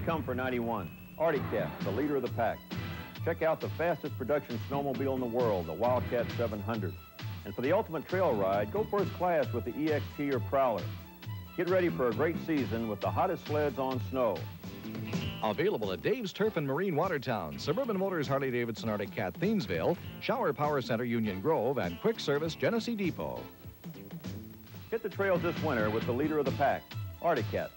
come for 91. Arctic Cat, the leader of the pack. Check out the fastest production snowmobile in the world, the Wildcat 700. And for the ultimate trail ride, go first class with the EXT or Prowler. Get ready for a great season with the hottest sleds on snow. Available at Dave's Turf and Marine Watertown, Suburban Motors Harley Davidson Arctic Cat Thiensville, Shower Power Center Union Grove, and Quick Service Genesee Depot. Hit the trails this winter with the leader of the pack, Arctic Cat.